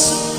nosso